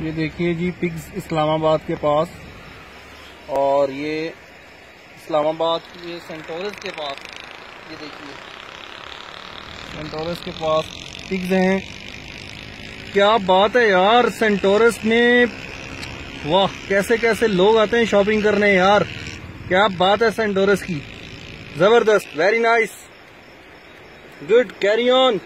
ये देखिए जी पिग्स इस्लामाबाद के पास। और ये इस्लामाबाद ये सेंटोरस के पास। ये देखिए। सेंटोरस के पास पिग्स हैं। क्या बात है यार सेंटोरस में वाह, कैसे कैसे लोग आते हैं शॉपिंग करने यार। क्या बात है सेंटोरस की। ज़बरदस्त very nice good carry on